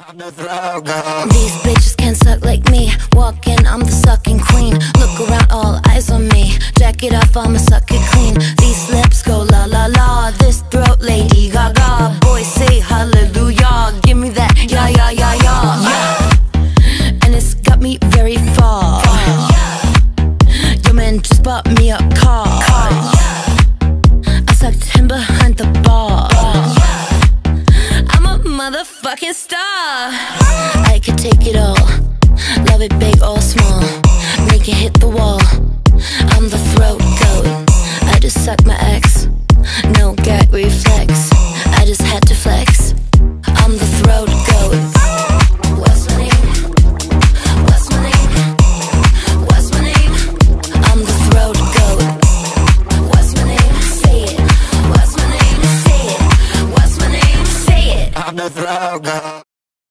These bitches can't suck like me. Walking, I'm the sucking queen. Look around, all eyes on me. Jack it off, I'ma suck it clean. These lips go la la la. This throat, Lady Gaga. Boys say hallelujah. Give me that, yeah, yeah, yeah, yeah. yeah. And it's got me very far. Your man just bought me a car. Motherfucking star. I could take it all. Love it big or small. una droga.